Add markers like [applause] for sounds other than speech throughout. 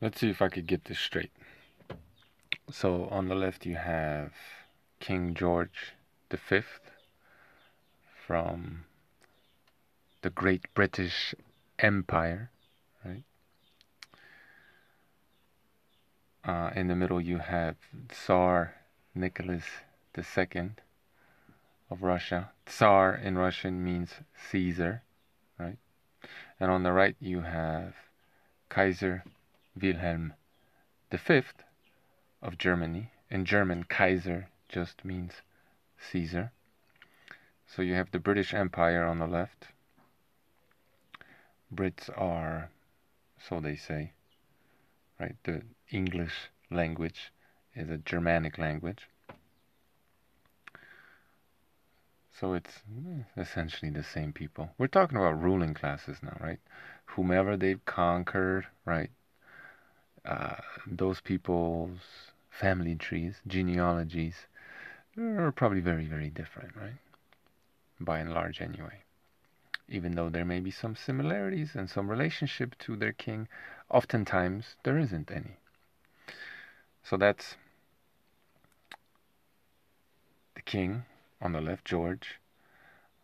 let's see if I could get this straight. So on the left you have King George V from the Great British Empire, right? Uh, in the middle you have Tsar Nicholas II of Russia. Tsar in Russian means Caesar, right? And on the right you have Kaiser Wilhelm V of Germany. and German, Kaiser just means Caesar. So you have the British Empire on the left. Brits are, so they say, right? The English language is a Germanic language. So it's eh, essentially the same people. We're talking about ruling classes now, right? Whomever they've conquered, right? Uh, those people's family trees, genealogies, are probably very, very different, right? By and large, anyway. Even though there may be some similarities and some relationship to their king, oftentimes there isn't any. So that's the king on the left, George.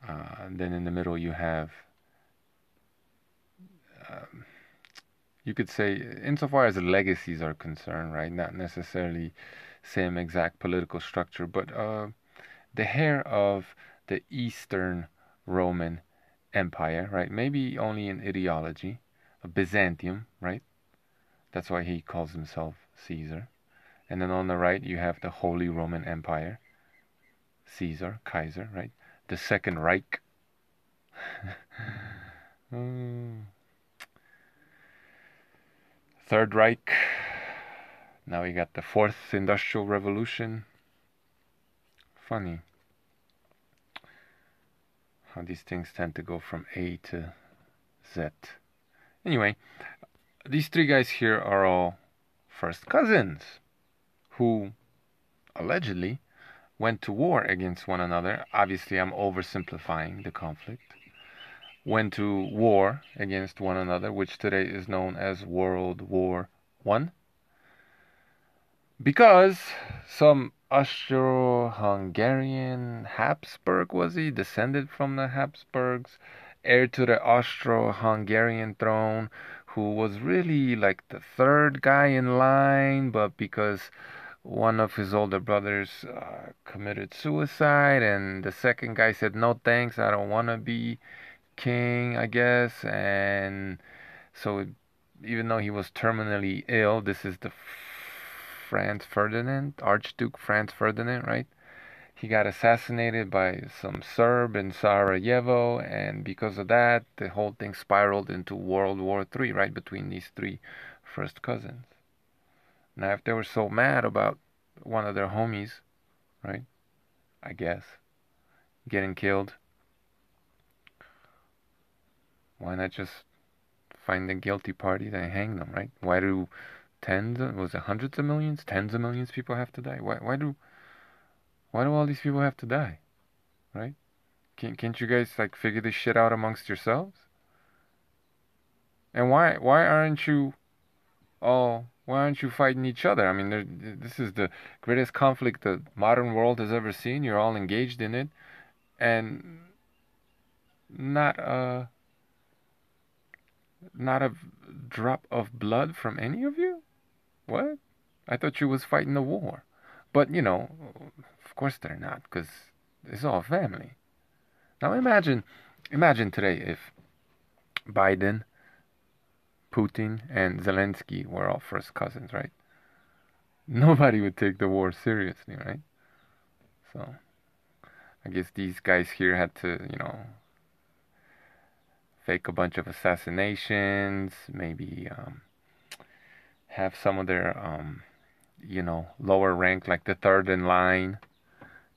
Uh, then in the middle you have, um, you could say, insofar as legacies are concerned, right? Not necessarily same exact political structure, but uh, the heir of the Eastern Roman Empire, right? Maybe only in ideology, Byzantium, right? That's why he calls himself Caesar. And then on the right, you have the Holy Roman Empire, Caesar, Kaiser, right? The Second Reich. Hmm. [laughs] Third Reich. Now we got the Fourth Industrial Revolution. Funny how these things tend to go from A to Z. Anyway, these three guys here are all first cousins who allegedly went to war against one another. Obviously, I'm oversimplifying the conflict. Went to war against one another, which today is known as World War One. Because some Austro-Hungarian Habsburg was he descended from the Habsburgs, heir to the Austro-Hungarian throne, who was really like the third guy in line, but because one of his older brothers uh, committed suicide, and the second guy said, No thanks, I don't want to be king, I guess. And so, even though he was terminally ill, this is the Franz Ferdinand, Archduke Franz Ferdinand, right? He got assassinated by some Serb in Sarajevo, and because of that, the whole thing spiraled into World War III, right, between these three first cousins. Now, if they were so mad about one of their homies, right? I guess, getting killed, why not just find the guilty party and hang them, right? Why do tens, of, was it hundreds of millions, tens of millions of people have to die? Why, why do, why do all these people have to die, right? Can't, can't you guys like figure this shit out amongst yourselves? And why, why aren't you all why aren't you fighting each other? I mean, this is the greatest conflict the modern world has ever seen. You're all engaged in it, and not a not a drop of blood from any of you. What? I thought you was fighting the war, but you know, of course they're not, because it's all family. Now imagine, imagine today if Biden Putin and Zelensky were all first cousins, right? Nobody would take the war seriously, right? So I guess these guys here had to, you know, fake a bunch of assassinations, maybe um, have some of their, um, you know, lower rank, like the third in line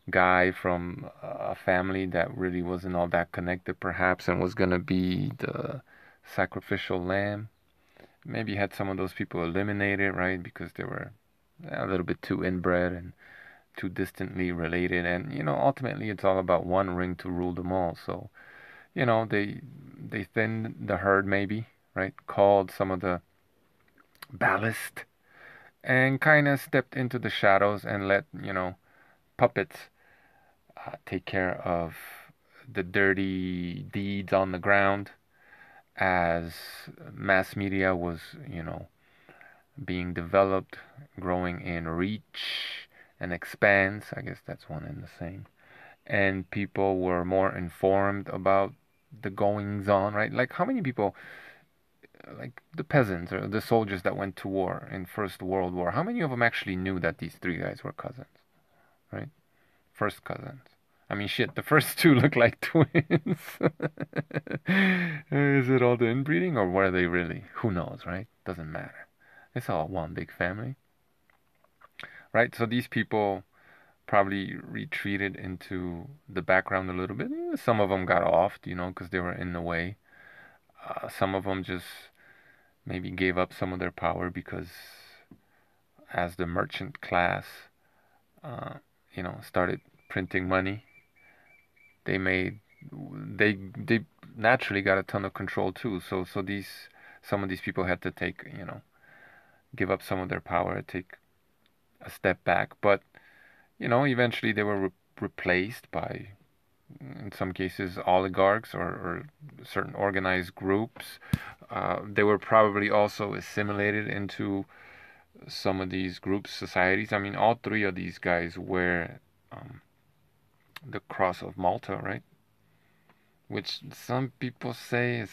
guy from a family that really wasn't all that connected, perhaps, and was going to be the sacrificial lamb maybe had some of those people eliminated, right? Because they were a little bit too inbred and too distantly related. And, you know, ultimately it's all about one ring to rule them all. So, you know, they they thinned the herd maybe, right? Called some of the ballast and kind of stepped into the shadows and let, you know, puppets uh, take care of the dirty deeds on the ground as mass media was, you know, being developed, growing in reach and expanse. I guess that's one and the same. And people were more informed about the goings on, right? Like how many people like the peasants or the soldiers that went to war in First World War, how many of them actually knew that these three guys were cousins? Right? First cousins. I mean, shit, the first [laughs] two look like twins. [laughs] Is it all the inbreeding or were they really? Who knows, right? Doesn't matter. It's all one big family. Right? So these people probably retreated into the background a little bit. Some of them got off, you know, because they were in the way. Uh, some of them just maybe gave up some of their power because as the merchant class, uh, you know, started printing money, they made they they naturally got a ton of control too. So so these some of these people had to take you know give up some of their power, take a step back, but you know eventually they were re- replaced by in some cases oligarchs or, or certain organized groups. Uh, they were probably also assimilated into some of these groups, societies. I mean, all three of these guys were um, the cross of Malta, right? Which some people say is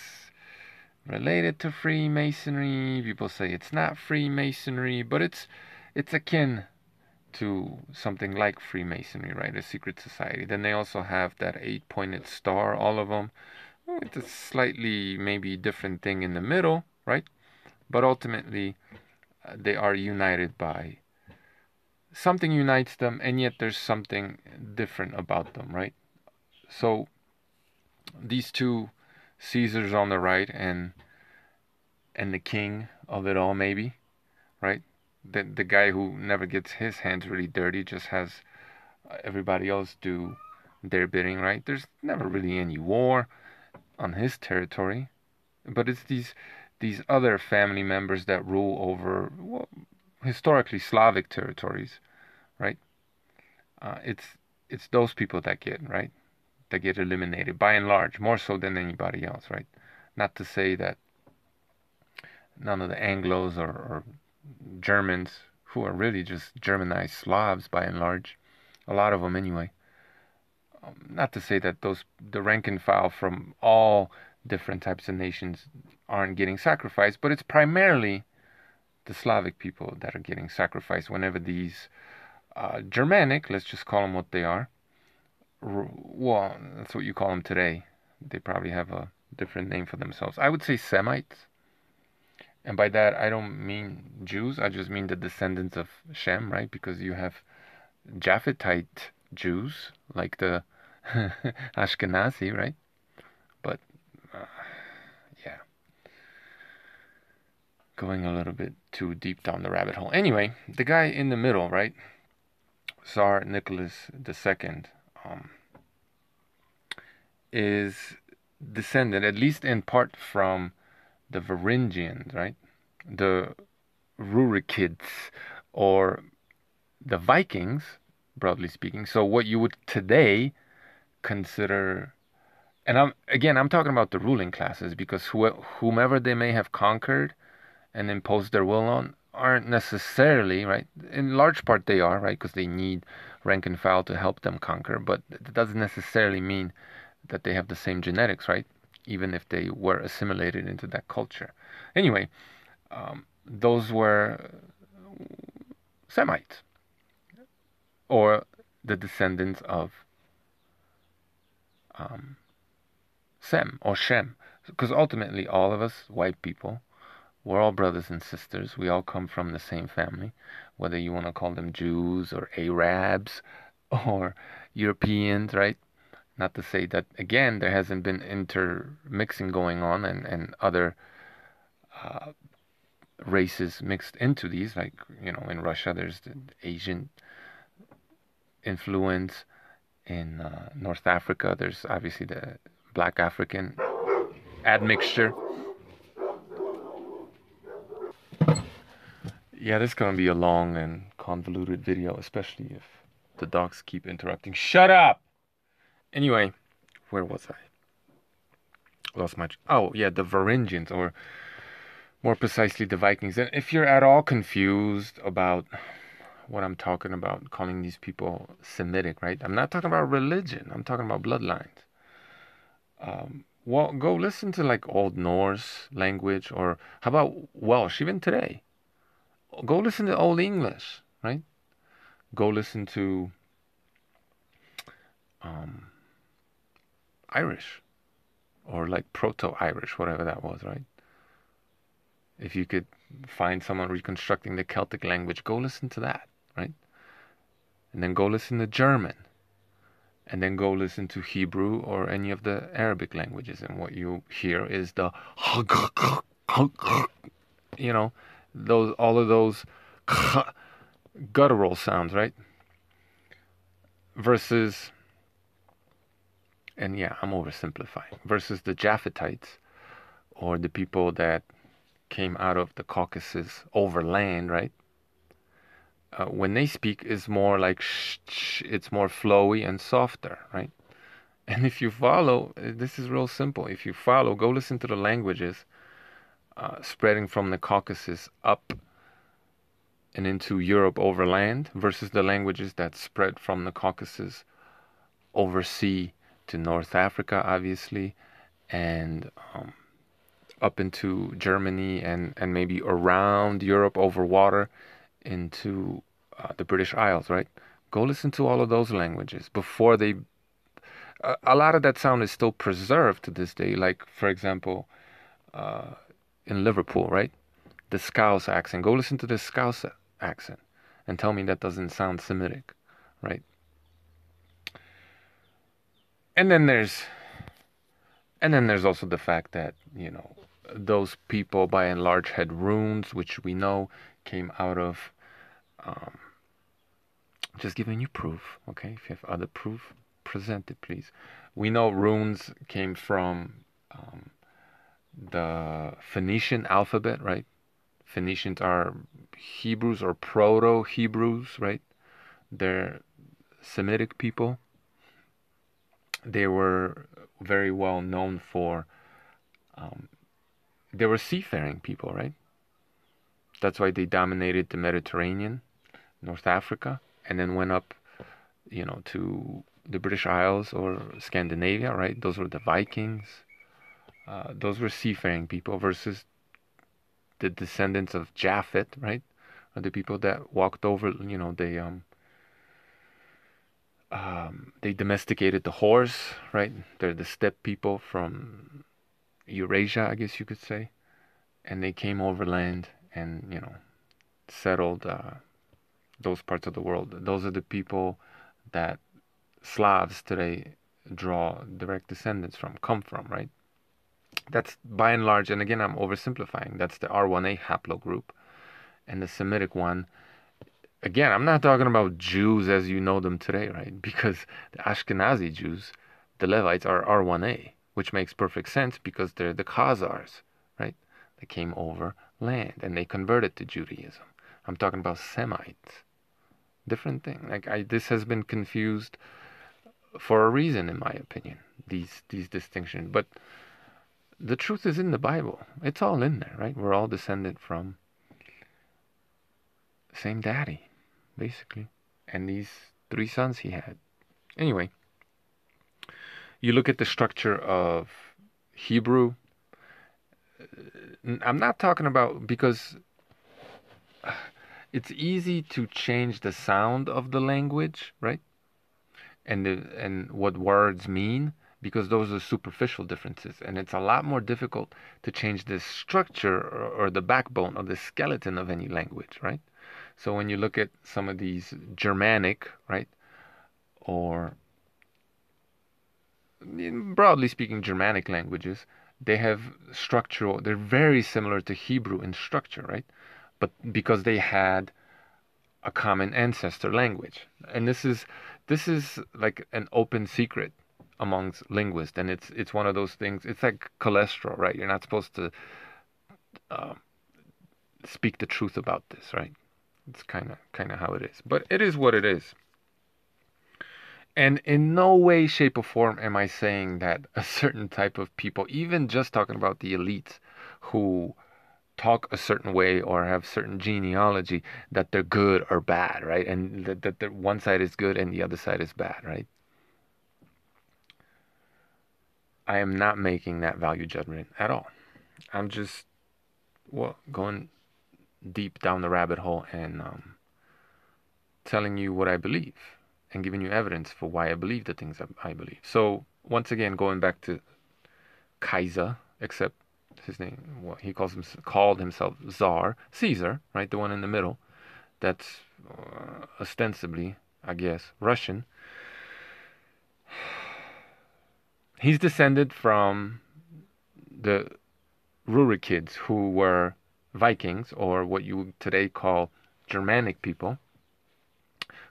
related to Freemasonry. People say it's not Freemasonry, but it's it's akin to something like Freemasonry, right? A secret society. Then they also have that eight pointed star, all of them, with a slightly maybe different thing in the middle, right? But ultimately, uh, they are united by something unites them, and yet there's something different about them, right? So these two Caesars on the right and and the king of it all, maybe, right? The the guy who never gets his hands really dirty just has everybody else do their bidding, right? There's never really any war on his territory, but it's these these other family members that rule over well, historically Slavic territories, right? Uh, it's it's those people that get right that get eliminated by and large, more so than anybody else, right? Not to say that none of the Anglos or, or Germans who are really just Germanized Slavs by and large, a lot of them anyway. Um, not to say that those the rank and file from all different types of nations aren't getting sacrificed, but it's primarily the Slavic people that are getting sacrificed whenever these uh, Germanic, let's just call them what they are. Well, that's what you call them today. They probably have a different name for themselves. I would say Semites and by that, I don't mean Jews, I just mean the descendants of Shem, right? Because you have Japhethite Jews, like the [laughs] Ashkenazi, right? But, uh, yeah. Going a little bit too deep down the rabbit hole. Anyway, the guy in the middle, right? Tsar Nicholas II um, is descended, at least in part, from the Varangians, right? The Rurikids or the Vikings, broadly speaking. So what you would today consider and I'm again I'm talking about the ruling classes because whomever they may have conquered and imposed their will on aren't necessarily right in large part they are right because they need rank and file to help them conquer but it doesn't necessarily mean that they have the same genetics right even if they were assimilated into that culture. Anyway, um, those were Semites or the descendants of um, Sem or Shem. Because ultimately, all of us, white people, we're all brothers and sisters. We all come from the same family, whether you want to call them Jews or Arabs [laughs] or Europeans, right? Not to say that again there hasn't been intermixing going on and and other uh, races mixed into these. Like you know, in Russia there's the Asian influence. In uh, North Africa, there's obviously the Black African admixture. yeah, this is gonna be a long and convoluted video, especially if the dogs keep interrupting. Shut up! Anyway, where was I? Lost my. Oh, yeah, the Varangians, or more precisely, the Vikings. And if you're at all confused about what I'm talking about, calling these people Semitic, right? I'm not talking about religion, I'm talking about bloodlines. Um, well, go listen to like Old Norse language, or how about Welsh, even today go listen to Old English, right? Go listen to um, Irish or like Proto Irish, whatever that was, right? If you could find someone reconstructing the Celtic language, go listen to that, right? And then go listen to German. And then go listen to Hebrew or any of the Arabic languages. And what you hear is the, [laughs] you know, those all of those [laughs] guttural sounds, right? Versus, and yeah, I'm oversimplifying. Versus the Japhetites, or the people that came out of the Caucasus overland, right? Uh, when they speak, is more like shh, shh, it's more flowy and softer, right? [laughs] And if you follow, this is real simple. If you follow, go listen to the languages uh, spreading from the Caucasus up and into Europe overland versus the languages that spread from the Caucasus over sea to North Africa, obviously, and um, up into Germany and, and maybe around Europe over water into uh, the British Isles, right? Go listen to all of those languages before they. A, a lot of that sound is still preserved to this day. Like, for example, uh, in Liverpool, right? The Scouse accent. Go listen to the Scouse accent and tell me that doesn't sound Semitic, right? And then there's and then there's also the fact that, you know, those people by and large had runes, which we know came out of um, just giving you proof, okay? If you have other proof, present it, please. We know runes came from um, the Phoenician alphabet, right? Phoenicians are Hebrews or Proto Hebrews, right? They're Semitic people. They were very well known for. Um, they were seafaring people, right? That's why they dominated the Mediterranean, North Africa, and then went up, you know, to the British Isles or Scandinavia, right? Those were the Vikings uh, those were seafaring people versus the descendants of Japhet, right? The people that walked over, you know, they um, um, they domesticated the horse, right? They're the steppe people from Eurasia, I guess you could say, and they came overland and you know settled uh, those parts of the world. Those are the people that Slavs today draw direct descendants from, come from, right? That's by and large, and again, I'm oversimplifying, that's the R1A haplogroup. And the Semitic one, again, I'm not talking about Jews as you know them today, right? Because the Ashkenazi Jews, the Levites, are R1A, which makes perfect sense because they're the Khazars, right? They came over land and they converted to Judaism. I'm talking about Semites. Different thing. Like I, this has been confused for a reason, in my opinion. These these distinctions, but the truth is in the Bible. It's all in there, right? We're all descended from same daddy, basically. And these three sons he had. Anyway, you look at the structure of Hebrew. Uh, I'm not talking about because uh, it's easy to change the sound of the language, right? And the, and what words mean because those are superficial differences and it's a lot more difficult to change the structure or, or, the backbone or the skeleton of any language right so when you look at some of these germanic right or broadly speaking germanic languages they have structural they're very similar to hebrew in structure right but because they had a common ancestor language and this is this is like an open secret amongst linguists, and it's it's one of those things. It's like cholesterol, right? You're not supposed to uh, speak the truth about this, right? It's kind of kind of how it is. But it is what it is. And in no way, shape, or form am I saying that [laughs] a certain type of people, even just talking about the elites who talk a certain way or have certain genealogy, that they're good or bad, right? And that, that one side is good and the other side is bad, right? I am not making that value judgment at all. I'm just, well, going deep down the rabbit hole and um, telling you what I believe and giving you evidence for why I believe the things I believe. So once again, going back to Kaiser, except his name, what he calls him, called himself Tsar Caesar, right? The one in the middle. That's uh, ostensibly, I guess, Russian. He's descended from the Rurikids, who were Vikings, or what you today call Germanic people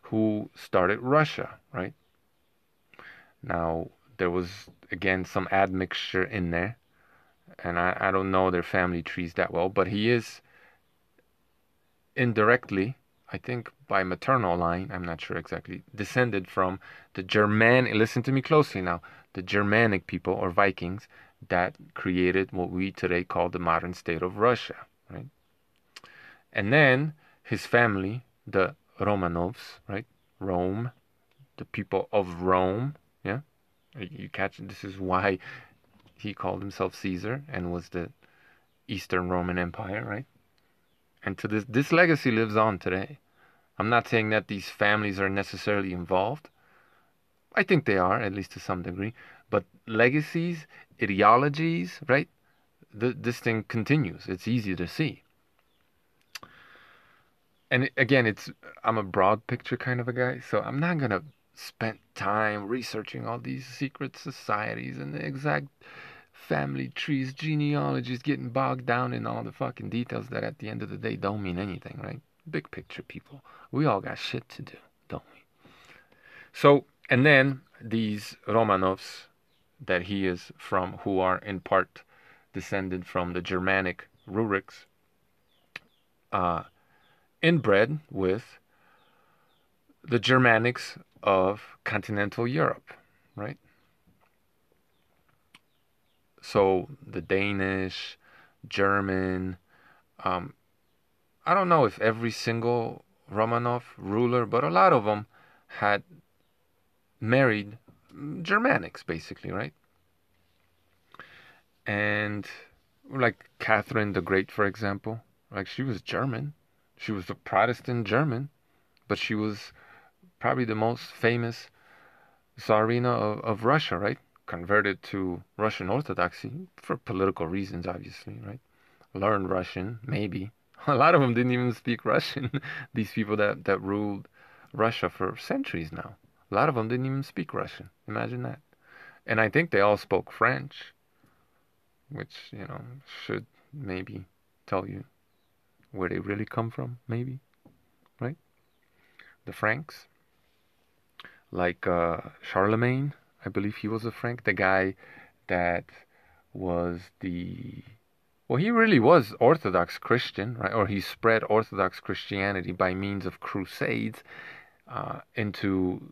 who started Russia, right? Now, there was, again, some admixture in there. And I, I don't know their family trees that well, but he is indirectly, I think by maternal line, I'm not sure exactly, descended from the German, listen to me closely now, the Germanic people or Vikings that created what we today call the modern state of Russia? And then his family, the Romanovs, right? Rome, the people of Rome. Yeah, you catch this is why he called himself Caesar and was the Eastern Roman Empire, right? And to this this legacy lives on today. I'm not saying that these families are necessarily involved. I think they are, at least to some degree. But legacies, ideologies, right? The, this thing continues. It's easy to see and again, it's I'm a broad picture kind of a guy, so I'm not gonna spend time researching all these secret societies and the exact family trees, genealogies, getting bogged down in all the fucking details that at the end of the day don't mean anything, right? Big picture people. We all got shit to do, don't we? So, and then these Romanovs that he is from, who are in part descended from the Germanic Ruriks, uh, inbred with the Germanics of continental Europe, right? So the Danish, German, um, I don't know if every single Romanov ruler, but a lot of them had married Germanics, basically, right? And like Catherine the Great, for example, like she was German. She was a Protestant German, but she was probably the most famous Tsarina of, of Russia, right? Converted to Russian Orthodoxy for political reasons, obviously, right? Learned Russian, maybe. [laughs] A lot of them didn't even speak Russian. [laughs] These people that, that ruled Russia for centuries now. A lot of them didn't even speak Russian. Imagine that. And I think they all spoke French, which, you know, should maybe tell you where they really come from, maybe, right? The Franks, like uh, Charlemagne, I believe he was a Frank, the guy that was the well, he really was Orthodox Christian, right? Or he spread Orthodox Christianity by means of crusades uh, into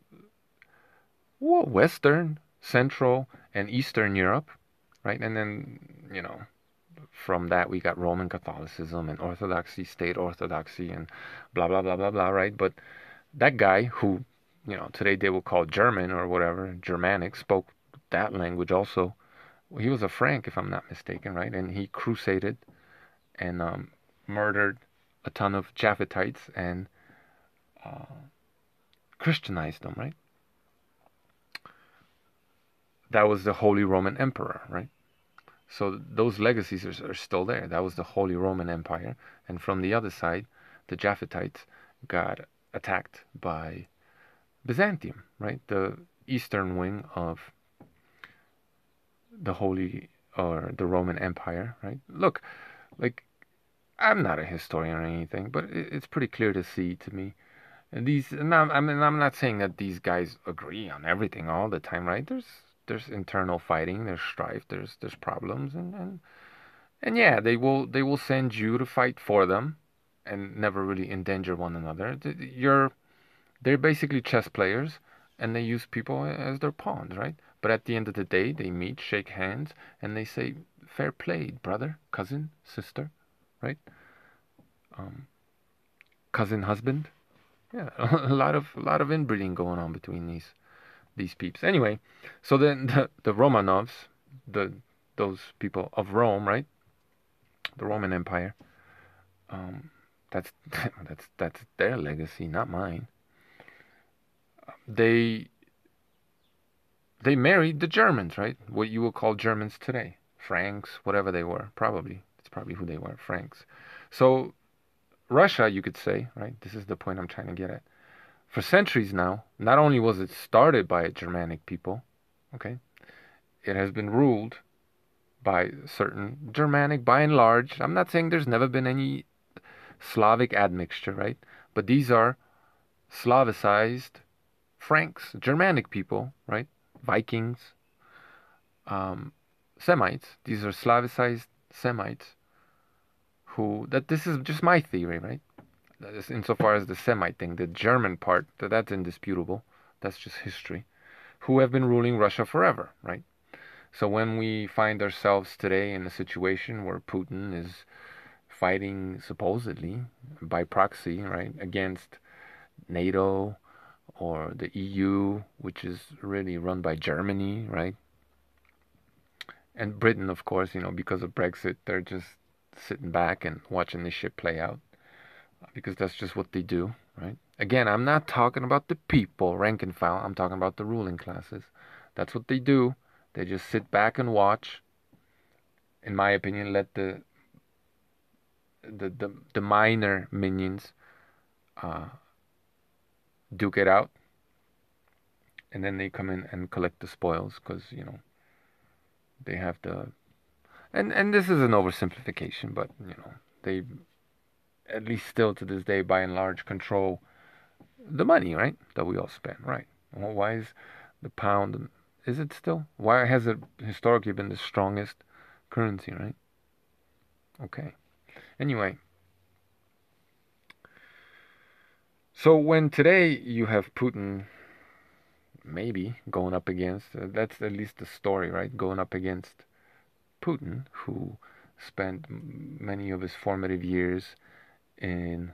well, Western, Central, and Eastern Europe, right? And then, you know, from that we got Roman Catholicism and Orthodoxy, state Orthodoxy, and blah blah blah blah blah, right? But that guy who, you know, today they will call German or whatever, Germanic, spoke that language also. He was a Frank, if I'm not mistaken, right? And he crusaded and um, murdered a ton of Japhetites and uh, Christianized them, right? That was the Holy Roman Emperor, right? So those legacies are, are, still there. That was the Holy Roman Empire. And from the other side, the Japhetites got attacked by Byzantium, right? The eastern wing of the Holy or the Roman Empire, right? Look, like I'm not a historian or anything, but it's pretty clear to see to me. And these, and I'm, I mean, I'm not saying that these guys agree on everything all the time, right? There's there's internal fighting, there's strife, there's there's problems, and and And yeah, they will they will send you to fight for them and never really endanger one another. You're they're basically chess players and they use people as their pawns, right? But at the end of the day, they meet, shake hands, and they say, "Fair play, brother, cousin, sister," right? Um, cousin, husband. Yeah, [laughs] a lot of a lot of inbreeding going on between these these peeps. Anyway, so then [laughs] the the Romanovs, the those people of Rome, right? The Roman Empire. Um, that's [laughs] that's that's their legacy, not mine. They they married the Germans, right? What you would call Germans today, Franks, whatever they were. Probably it's probably who they were, Franks. So Russia, you could say, right? This is the point I'm trying to get at. For centuries now, not only was it started by a Germanic people, okay, it has been ruled by certain Germanic, by and large. I'm not saying there's never been any Slavic admixture, right? But these are Slavicized Franks, Germanic people, right? Vikings, um, Semites. These are Slavicized Semites who, that this is just my theory, right? Insofar as the Semite thing, the German part, that's indisputable. That's just history. Who have been ruling Russia forever, right? So when we find ourselves today in a situation where Putin is fighting supposedly by proxy, right, against NATO or the EU, which is really run by Germany, right? And Britain, of course, you know, because of Brexit, they're just sitting back and watching this shit play out because that's just what they do, right? Again, I'm not talking about the people, rank and file. I'm talking about the ruling classes. That's what they do. They just sit back and watch. In my opinion, let the the the, the minor minions uh, duke it out, and then they come in and collect the spoils because you know they have the and and this is an oversimplification, but you know they at least still to this day by and large control the money, right? That we all spend, right? Well, why is the pound? Is it still? Why has it historically been the strongest currency, right? Okay. Anyway. So when today you have Putin maybe going up against, uh, that's at least the story, right? Going up against Putin, who spent many of his formative years in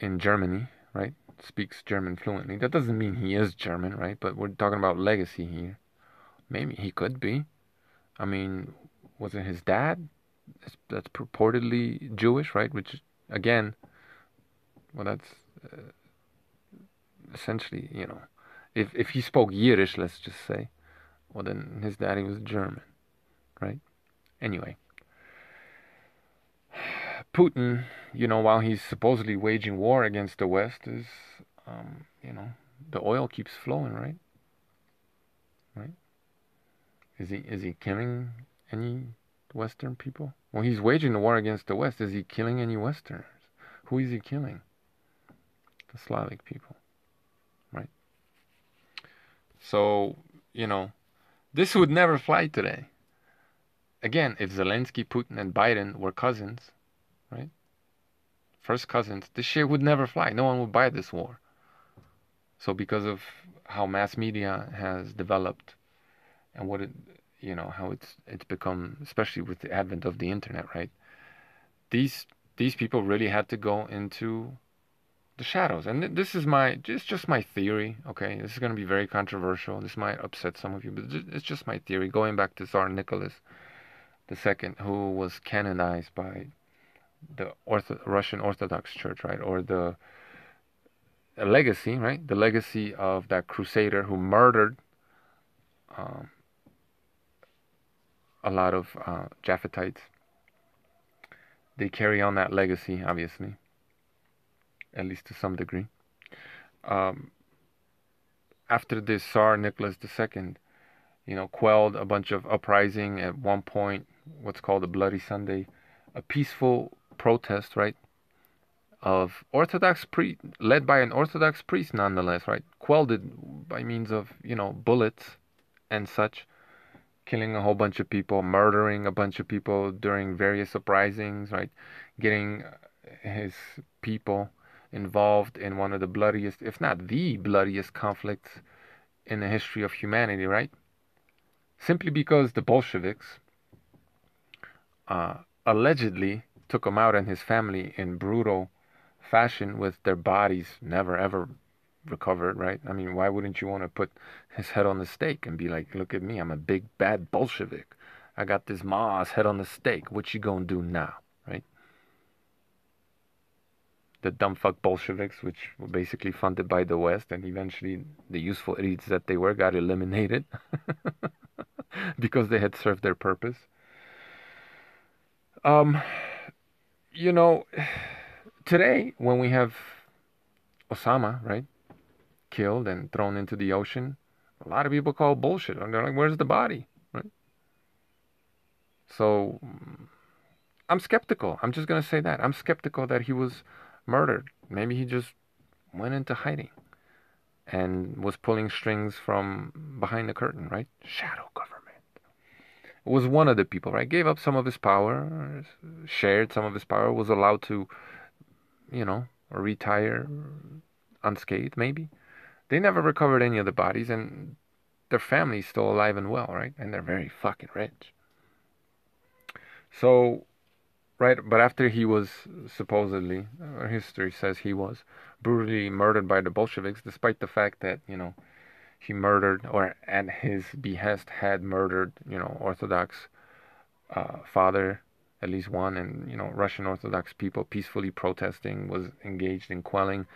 in Germany, right? Speaks German fluently. That doesn't mean he is German, right? But we're talking about legacy here. Maybe he could be. I mean, was it his dad? That's purportedly Jewish, right? Which, again, well, that's uh, essentially, you know, if if he spoke Yiddish, let's just say, well, then his daddy was German, right? Anyway, Putin, you know, while he's supposedly waging war against the West, is, um, you know, the oil keeps flowing, right? Right? Is he is he killing any Western people? Well, he's waging the war against the West. Is he killing any Westerners? Who is he killing? The Slavic people, right? So, you know, this would never fly today. Again, if Zelensky, Putin, and Biden were cousins? First cousins, this shit would never fly. No one would buy this war. So because of how mass media has developed and what it, you know, how it's it's become, especially with the advent of the internet, right? These these people really had to go into the shadows. And this is my, it's just my theory, okay? This is going to be very controversial. This might upset some of you, but it's just my theory. Going back to Tsar Nicholas II, who was canonized by the Ortho- Russian Orthodox Church, right? Or the legacy, right? The legacy of that crusader who murdered um, a lot of uh, Japhetites. They carry on that legacy, obviously at least to some degree. Um, after this, Tsar Nicholas II, you know, quelled a bunch of uprising at one point, what's called a Bloody Sunday, a peaceful protest, right, of Orthodox priest, led by an Orthodox priest, nonetheless, right, quelled it by means of, you know, bullets and such. killing a whole bunch of people, murdering a bunch of people during various uprisings, right? Getting his people involved in one of the bloodiest, if not the bloodiest conflicts in the history of humanity, right? Simply because the Bolsheviks uh, allegedly took him out and his family in brutal fashion with their bodies never ever recovered, right? I mean, why wouldn't you want to put his head on the stake and be like, look at me, I'm a big bad Bolshevik. I got this Ma's head on the stake. What you gonna do now, right? The dumb fuck Bolsheviks, which were basically funded by the West, and eventually the useful idiots that they were got eliminated [laughs] because they had served their purpose. Um, you know, today when we have Osama, right? killed and thrown into the ocean, a lot of people call bullshit. They're like, where's the body? Right? So mm, I'm skeptical. I'm just going to say that. I'm skeptical that he was murdered. Maybe he just went into hiding and was pulling strings from behind the curtain, right? Shadow government. Was one of the people, right? Gave up some of his power, shared some of his power, was allowed to, you know, retire unscathed, maybe. They never recovered any of the bodies, and their family's still alive and well, right? And they're very fucking rich. So, right, but after he was supposedly, or history says he was, brutally murdered by the Bolsheviks, despite the fact that, you know, he murdered, or at his behest had murdered, you know, Orthodox uh, father, at least one, and, you know, Russian Orthodox people peacefully protesting, was engaged in quelling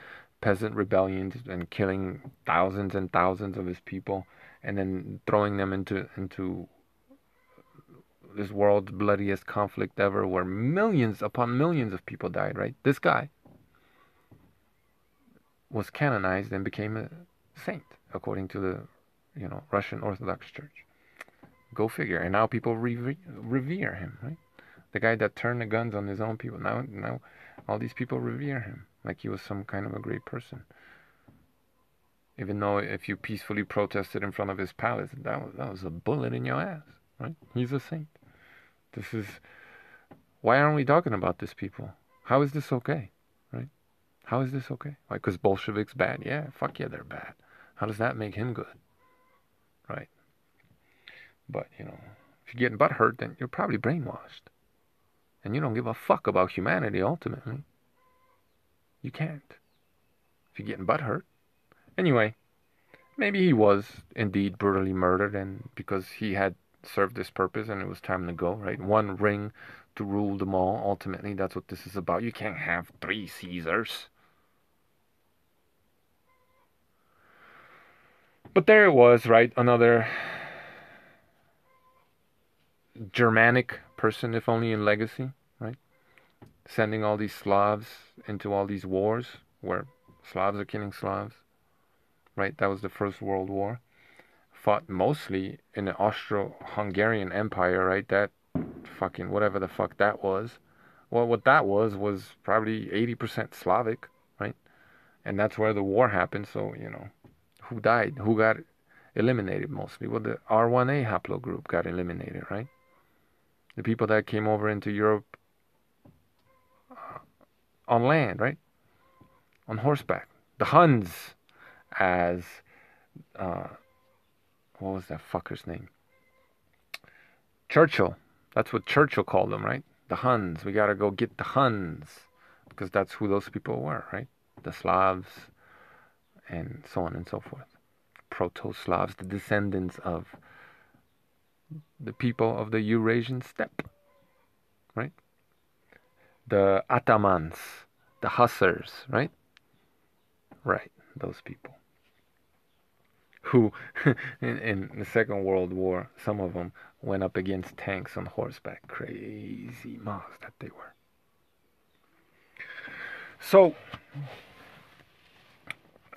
peasant rebellions and killing thousands and thousands of his people and then throwing them into into this world's bloodiest conflict ever where millions upon millions of people died right? This guy was canonized and became a saint according to the you know Russian Orthodox Church go figure and now people revere, revere him right the guy that turned the guns on his own people now now all these people revere him like he was some kind of a great person. Even though if you peacefully protested in front of his palace, that was, that was a bullet in your ass, right? He's a saint. This is why aren't we talking about this people? How is this okay, right? How is this okay? Like, because Bolsheviks bad? Yeah, fuck yeah, they're bad. How does that make him good, right? But you know, if you're getting butt hurt, then you're probably brainwashed, and you don't give a fuck about humanity ultimately. You can't. If you're getting butt hurt. Anyway, maybe he was indeed brutally murdered, and because he had served this purpose and it was time to go, right? One ring to rule them all. Ultimately, that's what this is about. You can't have three Caesars. But there it was, right? Another Germanic person, if only in legacy right? sending all these Slavs into all these wars where Slavs are killing Slavs. Right? That was the First World War. Fought mostly in the Austro Hungarian Empire, right? That fucking whatever the fuck that was. Well, what that was was probably 80% Slavic, right? And that's where the war happened. So, you know, who died? Who got eliminated mostly? Well, the R1A haplogroup got eliminated, right? The people that came over into Europe on land, right? On horseback. The Huns, as uh, what was that fucker's name? Churchill. That's what Churchill called them, right? The Huns. We gotta go get the Huns because that's who those people were, right? The Slavs, and so on and so forth. Proto Slavs, the descendants of the people of the Eurasian steppe, right? the atamans, the hussars, right? Right, those people. Who, [laughs] in, in the Second World War, some of them went up against tanks on horseback. Crazy mas that they were. So,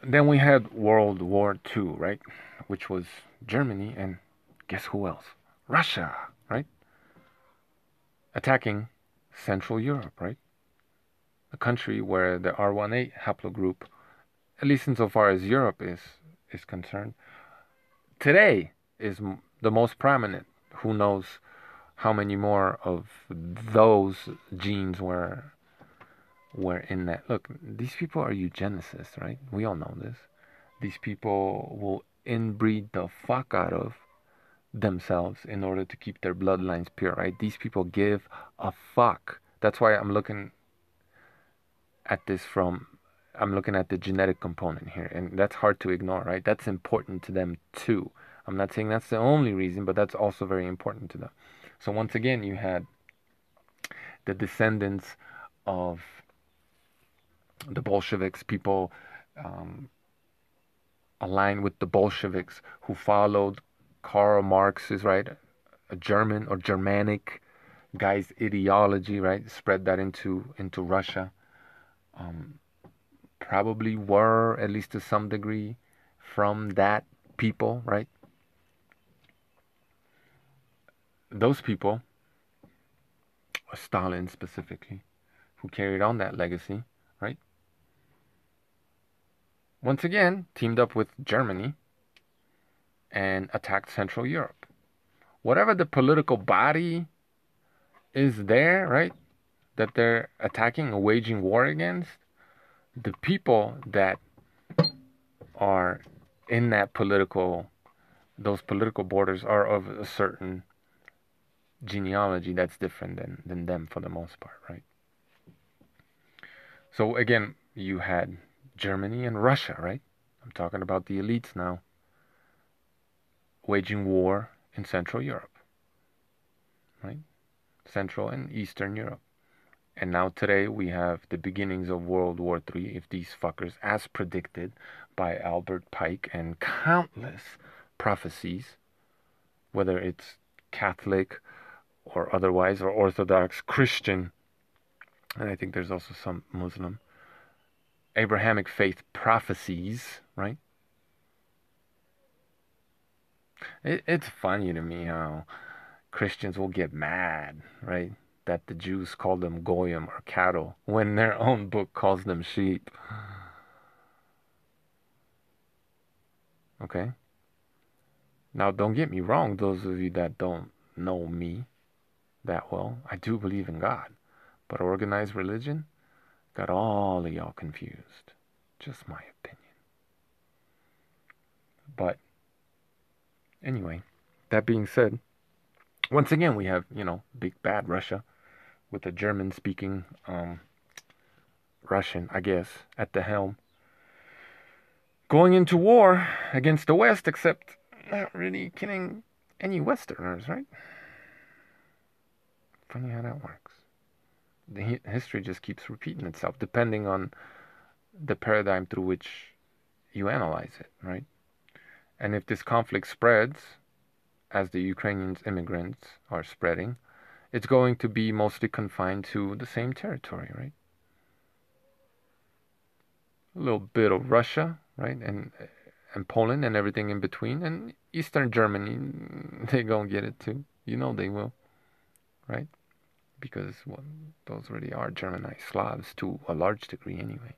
then we had World War II, right? Which was Germany and guess who else? Russia, right? Attacking Central Europe, right? A country where the R1A haplogroup, at least insofar as Europe is is concerned, today is the most prominent who knows how many more of those genes were were in that. Look, these people are eugenicists, right? We all know this. These people will inbreed the fuck out of themselves in order to keep their bloodlines pure, right? These people give a fuck. That's why I'm looking at this from I'm looking at the genetic component here, and that's hard to ignore, right? That's important to them too. I'm not saying that's the only reason, but that's also very important to them. So once again, you had the descendants of the Bolsheviks, people um, aligned with the Bolsheviks who followed Karl Marx's right, a German or Germanic guy's ideology, right? Spread that into into Russia. Um, probably were at least to some degree from that people, right? Those people, Stalin specifically, who carried on that legacy? Once again, teamed up with Germany and attacked Central Europe. Whatever the political body is there, right, that they're attacking or waging war against, the people that are in that political, those political borders are of a certain genealogy that's different than, than them for the most part, right? So again, you had Germany and Russia, right? I'm talking about the elites now waging war in Central Europe, right? Central and Eastern Europe. And now today we have the beginnings of World War III, if these fuckers, as predicted by Albert Pike and countless prophecies, whether it's Catholic or otherwise, or Orthodox Christian, and I think there's also some Muslim, Abrahamic faith prophecies, right? It, it's funny to me how Christians will get mad, right? That the Jews call them goyim or cattle when their own book calls them sheep. Okay? Now, don't get me wrong, those of you that don't know me that well, I do believe in God. But organized religion got all of y'all confused. Just my opinion. But Anyway, that being said, once again we have you know big bad Russia with a German speaking um, Russian, I guess, at the helm, going into war against the West, except not really killing any Westerners, right? Funny how that works. The history just keeps repeating itself, depending on the paradigm through which you analyze it, right? And if this conflict spreads, as the Ukrainian immigrants are spreading, it's going to be mostly confined to the same territory, right? A little bit of Russia, right, and and Poland and everything in between, and Eastern Germany, [laughs] they're gonna get it too. You know they will, right? Because well, those really are Germanized Slavs to a large degree, anyway.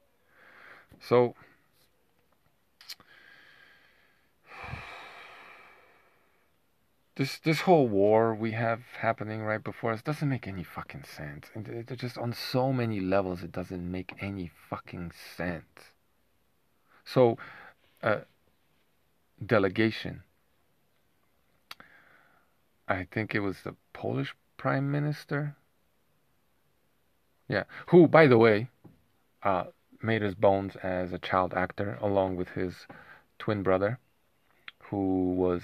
So this this whole war we have happening right before us doesn't make any fucking sense. And it, just on so many levels it doesn't make any fucking sense. So, uh, delegation. I think it was the Polish prime minister. Yeah, who, by the way, uh, made his bones as a child actor along with his twin brother, who was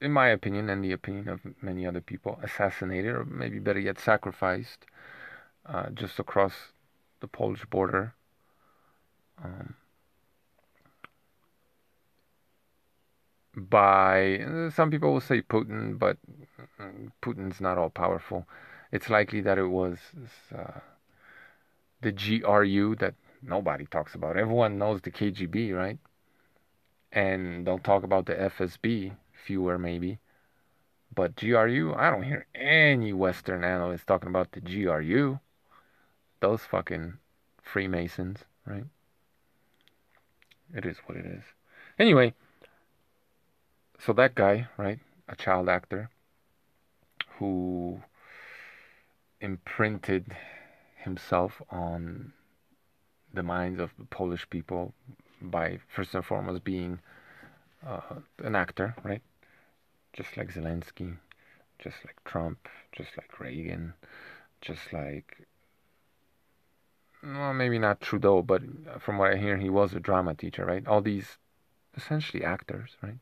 in my opinion and the opinion of many other people, assassinated or maybe better yet, sacrificed uh, just across the Polish border. Um, by some people will say Putin, but Putin's not all powerful. It's likely that it was uh, the GRU that nobody talks about. Everyone knows the KGB, right? And they'll talk about the FSB, fewer maybe. But GRU, I don't hear any Western analysts talking about the GRU. Those fucking Freemasons, right? It is what it is. Anyway, so that guy, right, a child actor, who imprinted himself on the minds of the Polish people by first and foremost being uh, an actor, right? Just like Zelensky, just like Trump, just like Reagan, just like well, maybe not Trudeau, but from what I hear, he was a drama teacher, right? All these essentially actors, right?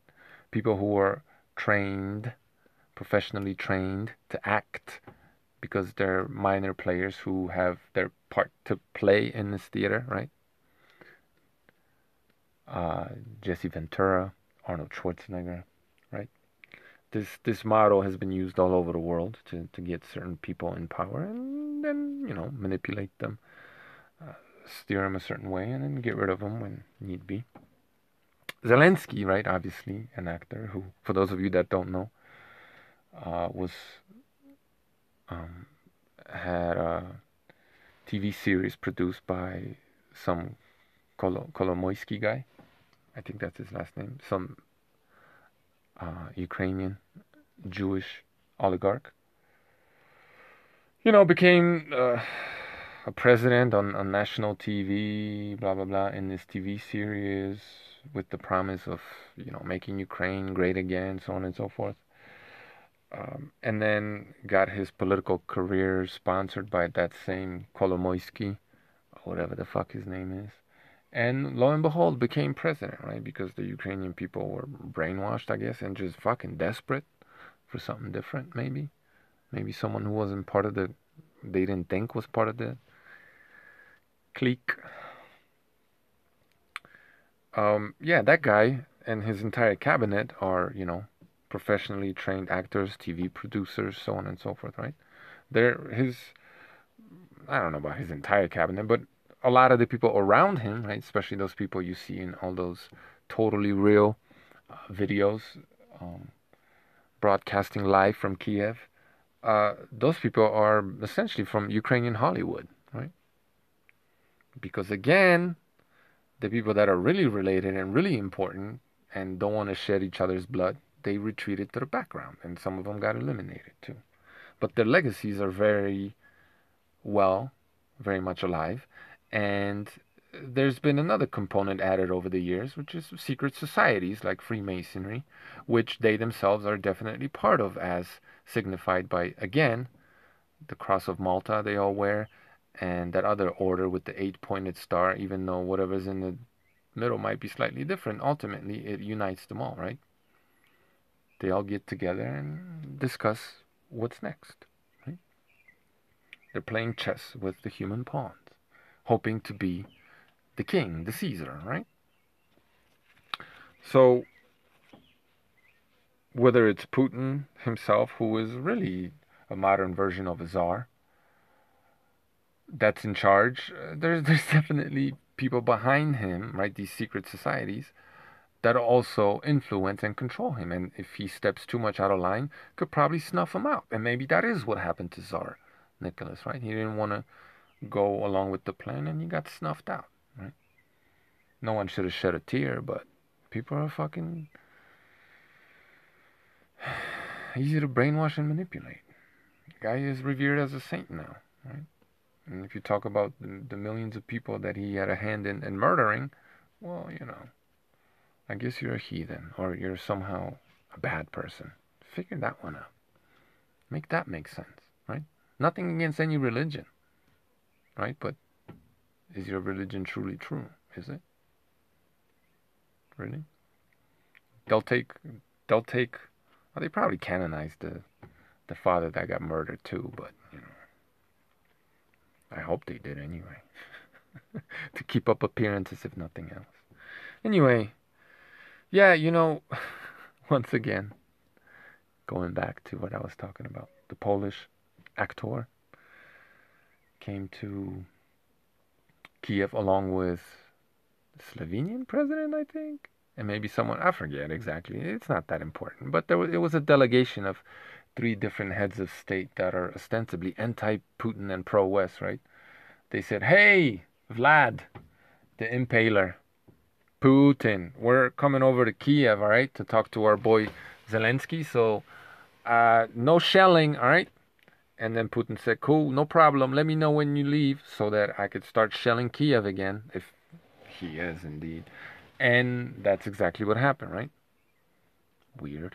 People who were trained, professionally trained to act because they're minor players who have their part to play in this theater, right? Uh, Jesse Ventura, Arnold Schwarzenegger, right? This this model has been used all over the world to, to get certain people in power and then you know manipulate them, uh, steer them a certain way, and then get rid of them when need be. Zelensky, right? Obviously, an actor who, for those of you that don't know, uh, was um, had a TV series produced by some Kolo- Kolomoisky guy. I think that's his last name. Some uh, Ukrainian Jewish oligarch. You know, became uh, a president on, on national TV, blah blah blah, in this TV series with the promise of you know making Ukraine great again, so on and so forth. Um, and then got his political career sponsored by that same Kolomoisky, whatever the fuck his name is. And lo and behold, became president, right? Because the Ukrainian people were brainwashed, I guess, and just fucking desperate for something different, maybe. Maybe someone who wasn't part of the, they didn't think was part of the clique. Um, yeah, that guy and his entire cabinet are, you know, professionally trained actors, TV producers, so on and so forth, right? They're his, I don't know about his entire cabinet, but a lot of the people around him, right? Especially those people you see in all those totally real uh, videos um, broadcasting live from Kiev. Uh, those people are essentially from Ukrainian Hollywood, right? Because again, the people that are really related and really important and don't want to shed each other's blood they retreated to the background, and some of them got eliminated too. But their legacies are very well, very much alive, and there's been another component added over the years, which is secret societies like Freemasonry, which they themselves are definitely part of, as signified by, again, the cross of Malta they all wear, and that other order with the eight pointed star, even though whatever's in the middle might be slightly different, ultimately it unites them all, right? They all get together and discuss what's next. They're playing chess with the human pawns, hoping to be the king, the Caesar, right? So, whether it's Putin himself, who is really a modern version of a czar, that's in charge, uh, there's, [laughs] there's definitely people behind him, right? These secret societies that also influence and control him. And if he steps too much out of line, could probably snuff him out. And maybe that is what happened to Tsar Nicholas, right? He didn't want to go along with the plan and he got snuffed out, right? No one should have shed a tear, but people are fucking [sighs] easy to brainwash and manipulate. guy is revered as a saint now, right? And if you talk about the, the millions of people that he had a hand in, in murdering, well, you know. I guess you're a heathen or you're somehow a bad person. Figure that one out. Make that make sense, right? Nothing against any religion, right? But is your religion truly true? Is it? Really? They'll take, they'll take, well, they probably canonized the, the father that got murdered too, but, you know, I hope they did anyway. [laughs] to keep up appearances, if nothing else. Anyway, yeah, you know, [laughs] once again, going back to what I was talking about, the Polish actor came to Kiev along with the Slovenian president, I think, and maybe someone I forget exactly. It's not that important, but there was, it was a delegation of three different heads of state that are ostensibly anti-Putin and pro-West, right? They said, "Hey, Vlad, the Impaler, Putin. We're coming over to Kiev, all right, to talk to our boy Zelensky. So uh, no shelling, all right? And then Putin said, cool, no problem. Let me know when you leave so that I could start shelling Kiev again, if he is indeed. And that's exactly what happened, right? Weird.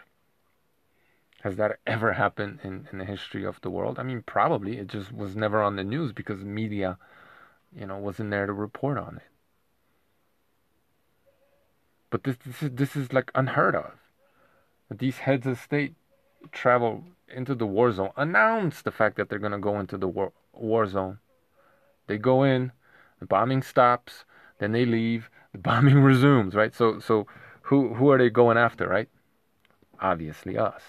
Has that ever happened in, in the history of the world? I mean, probably. It just was never on the news because media, you know, wasn't there to report on it. But this, this is this is like unheard of. These heads of state travel into the war zone, announce the fact that they're going to go into the war, war zone. They go in, the bombing stops, then they leave, the [laughs] bombing resumes, right? So so who who are they going after, right? Obviously us.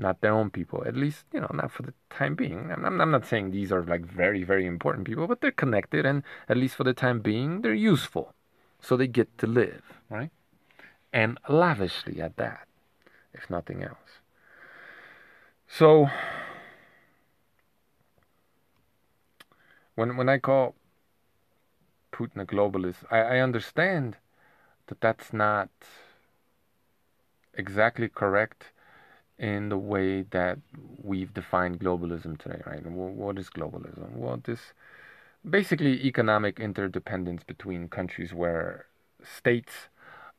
Not their own people, at least you know, not for the time being. I'm, I'm not saying these are like very, very important people, but they're connected, and at least for the time being, they're useful, so they get to live, right? And lavishly at that, if nothing else. So when when I call Putin a globalist, I, I understand that that's not exactly correct in the way that we've defined globalism today, right? What is globalism? Well, this basically economic interdependence between countries where states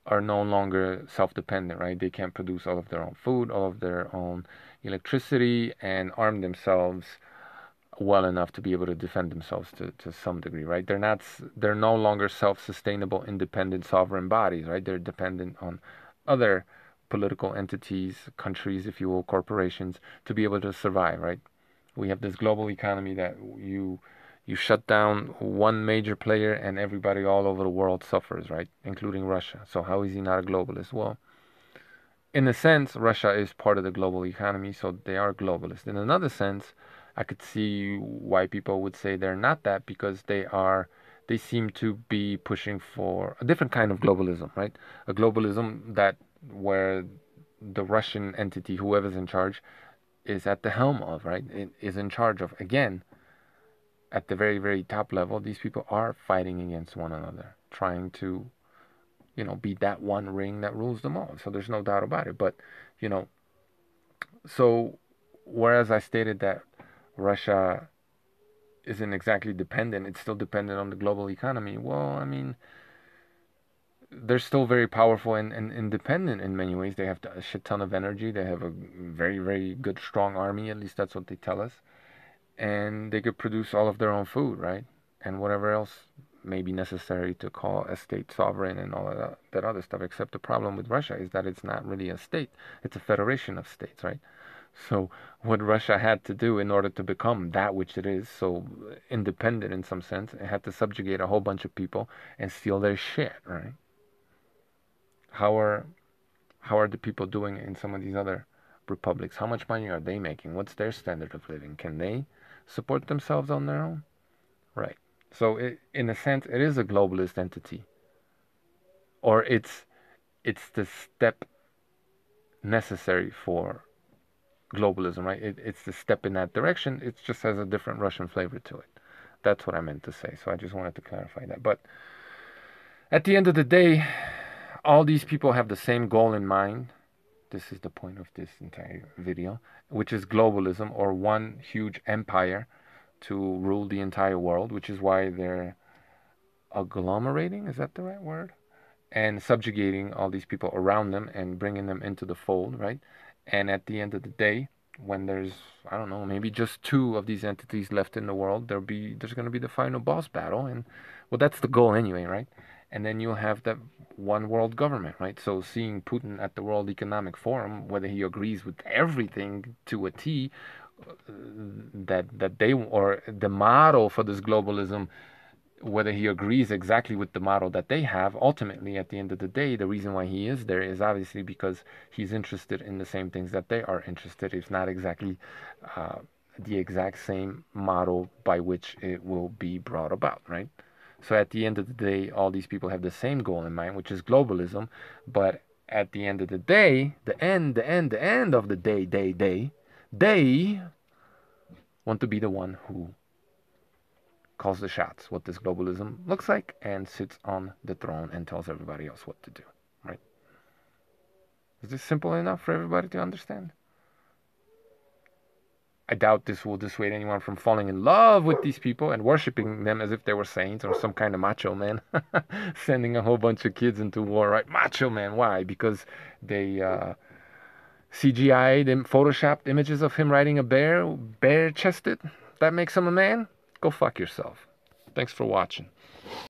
are no longer self-dependent, right? They can't produce all of their own food, all of their own electricity, and arm themselves well enough to be able to defend themselves to, to some degree, right? They're not they're no longer self-sustainable, independent, sovereign bodies, right? They're dependent on other political entities, countries, if you will, corporations, to be able to survive, right? We have this global economy that you you shut down one major player and everybody all over the world suffers, right? Including Russia. So how is he not a globalist? Well, in a sense, Russia is part of the global economy, so they are globalist. In another sense, I could see why people would say they're not that because they are they seem to be pushing for a different kind of globalism, right? A globalism that where the Russian entity, whoever's in charge, is at the helm of, right? It is in charge of. Again, at the very, very top level, these people are fighting against one another, trying to, you know, be that one ring that rules them all. So there's no doubt about it. But, you know, so whereas I stated that Russia isn't exactly dependent, it's still dependent on the global economy. Well, I mean, they're still very powerful and, and independent in many ways. They have a shit ton of energy. They have a very, very good, strong army. At least that's what they tell us. And they could produce all of their own food, right? And whatever else may be necessary to call a state sovereign and all of that, that other stuff. Except the problem with Russia is that it's not really a state, it's a federation of states, right? So, what Russia had to do in order to become that which it is, so independent in some sense, it had to subjugate a whole bunch of people and steal their shit, right? How are how are the people doing in some of these other republics? How much money are they making? What's their standard of living? Can they support themselves on their own? Right. So, it, in a sense, it is a globalist entity, or it's it's the step necessary for globalism, right? It, it's the step in that direction. It just has a different Russian flavor to it. That's what I meant to say. So I just wanted to clarify that. But at the end of the day, all these people have the same goal in mind. This is the point of this entire video, which is globalism or one huge empire to rule the entire world, which is why they're agglomerating, is that the right word? And subjugating all these people around them and bringing them into the fold, right? And at the end of the day, when there's I don't know maybe just two of these entities left in the world, there'll be there's going to be the final boss battle, and well that's the goal anyway, right? And then you'll have that one world government, right? So seeing Putin at the World Economic Forum, whether he agrees with everything to a T, uh, that that they or the model for this globalism whether he agrees exactly with the model that they have, ultimately, at the end of the day, the reason why he is there is obviously because he's interested in the same things that they are interested. It's not exactly uh, the exact same model by which it will be brought about, right? So at the end of the day, all these people have the same goal in mind, which is globalism. But at the end of the day, the end, the end, the end of the day, day, day, they want to be the one who calls the shots what this globalism looks like and sits on the throne and tells everybody else what to do right Is this simple enough for everybody to understand? I doubt this will dissuade anyone from falling in love with these people and worshiping them as if they were saints or some kind of macho man. [laughs] Sending a whole bunch of kids into war, right? Macho man. Why? Because they uh, CGI'd photoshopped images of him riding a bear, bare chested. That makes him a man? Go fuck yourself. Thanks for watching.